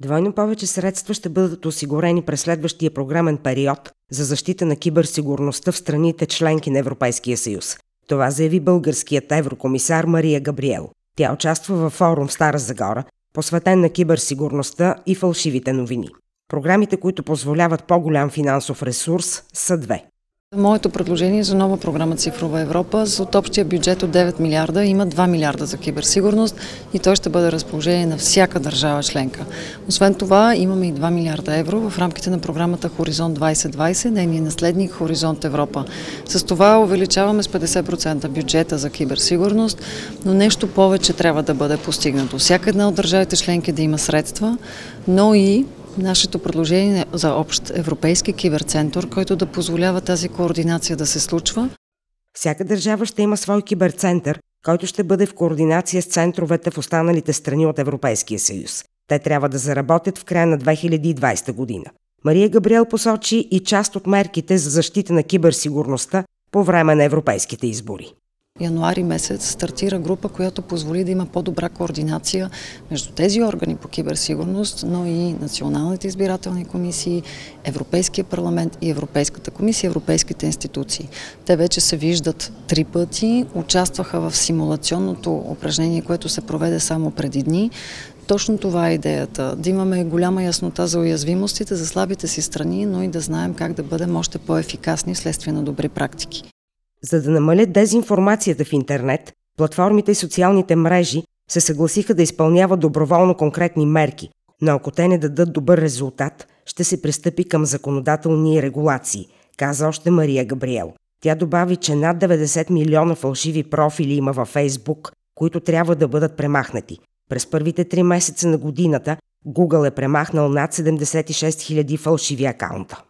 Двойно повече средства ще бъдат осигурени през следващия програмен период за защита на киберсигурността в страните членки на Европейския съюз. Това заяви българският еврокомисар Мария Габриел. Тя участва във форум в Стара Загора, посветен на киберсигурността и фалшивите новини. Програмите, които позволяват по-голям финансов ресурс, са две. Моето предложение за нова програма Цифрова Европа с от общия бюджет от 9 милиарда има 2 милиарда за киберсигурност и той ще бъде разположение на всяка държава членка. Освен това имаме и 2 милиарда евро в рамките на програмата Хоризонт 2020, нейния наследник Хоризонт Европа. С това увеличаваме с 50% бюджета за киберсигурност, но нещо повече трябва да бъде постигнато. Всяка една от държавите членки да има средства, но и Нашето предложение за общ европейски киберцентър, който да позволява тази координация да се случва. Всяка държава ще има свой киберцентър, който ще бъде в координация с центровете в останалите страни от Европейския съюз. Те трябва да заработят в края на 2020 година. Мария Габриел посочи и част от мерките за защита на киберсигурността по време на европейските избори януари месец стартира група, която позволи да има по-добра координация между тези органи по киберсигурност, но и националните избирателни комисии, Европейския парламент и Европейската комисия, европейските институции. Те вече се виждат три пъти, участваха в симулационното упражнение, което се проведе само преди дни. Точно това е идеята. Да имаме голяма яснота за уязвимостите, за слабите си страни, но и да знаем как да бъдем още по-ефикасни вследствие на добри практики. За да намалят дезинформацията в интернет, платформите и социалните мрежи се съгласиха да изпълняват доброволно конкретни мерки, но ако те не дадат добър резултат, ще се пристъпи към законодателни регулации, каза още Мария Габриел. Тя добави, че над 90 милиона фалшиви профили има във Фейсбук, които трябва да бъдат премахнати. През първите три месеца на годината Google е премахнал над 76 000 фалшиви акаунта.